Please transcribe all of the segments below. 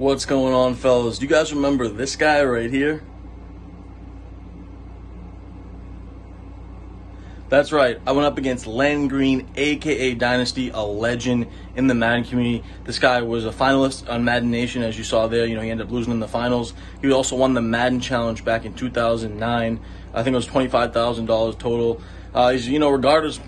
What's going on, fellas? Do you guys remember this guy right here? That's right. I went up against Len Green, aka Dynasty, a legend in the Madden community. This guy was a finalist on Madden Nation, as you saw there. You know, he ended up losing in the finals. He also won the Madden Challenge back in 2009. I think it was $25,000 total. Uh, he's, you know, regarded as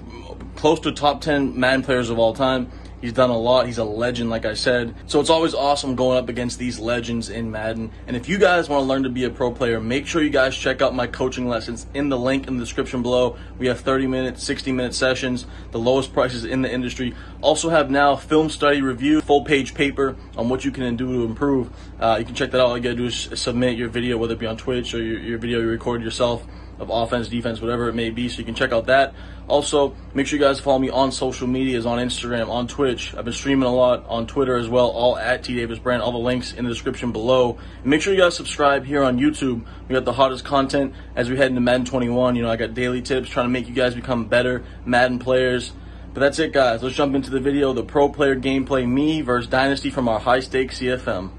close to top 10 Madden players of all time. He's done a lot. He's a legend, like I said. So it's always awesome going up against these legends in Madden. And if you guys want to learn to be a pro player, make sure you guys check out my coaching lessons in the link in the description below. We have 30 minute, 60 minute sessions, the lowest prices in the industry. Also have now film study review, full page paper on what you can do to improve. Uh, you can check that out. All you gotta do is submit your video, whether it be on Twitch or your, your video you record yourself of offense, defense, whatever it may be. So you can check out that. Also, make sure you guys follow me on social medias, on Instagram, on Twitch. I've been streaming a lot on Twitter as well, all at T Davis Brand. All the links in the description below. And make sure you guys subscribe here on YouTube. We got the hottest content as we head into Madden 21. You know, I got daily tips trying to make you guys become better Madden players. But that's it, guys. Let's jump into the video. The pro player gameplay, me versus Dynasty from our high stakes CFM.